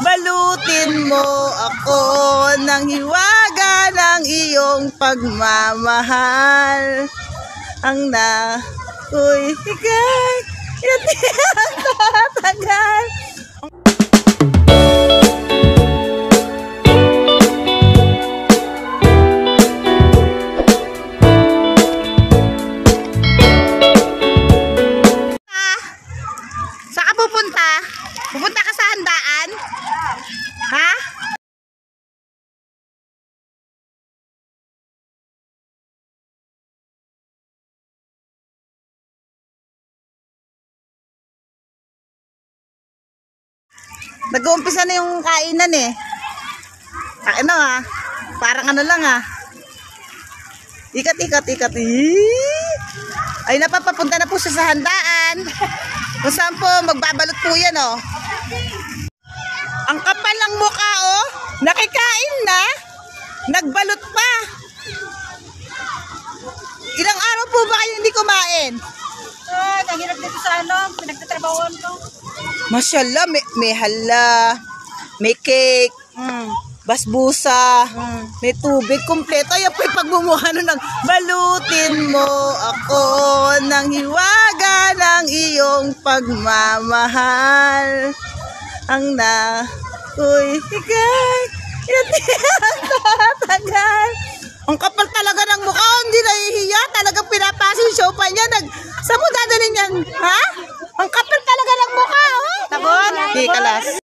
Balutin mo ako ng hiwaga ng iyong pagmamahal. Ang na ko'y higay, hindi tatagal. Saan ka pupunta? Pupunta ka sa handaan? Ha? Nag-uumpisa na yung kainan eh. Ano ah. Parang ano lang ah. Ikat, ikat, ikat. Ay, napapapunta na po siya sa handaan. Kung saan po, magbabalot po yan, oh. Ang kapal ng mukha, oh. Nakikain na. Nagbalot pa. Ilang araw po ba kayo hindi kumain? Ay, nahirap dito sa ano, pinagtatrabahoan ko. Mashallah, may, may hala, may cake, Hmm. basbusa, may tubig, kompleto. Ayan po yung pagmumuha nun ng balutin mo ako ng hiwaga ng iyong pagmamahal. Ang na ko'y higay, hindi ang tatagal. Ang kapal talaga ng mukha, hindi nahihiya. Talagang pinapasa yung show pa niya. Nag, saan mo dadalhin yan? Ha? Ang kapal talaga ng mukha, oh. Tabon? Di kalas.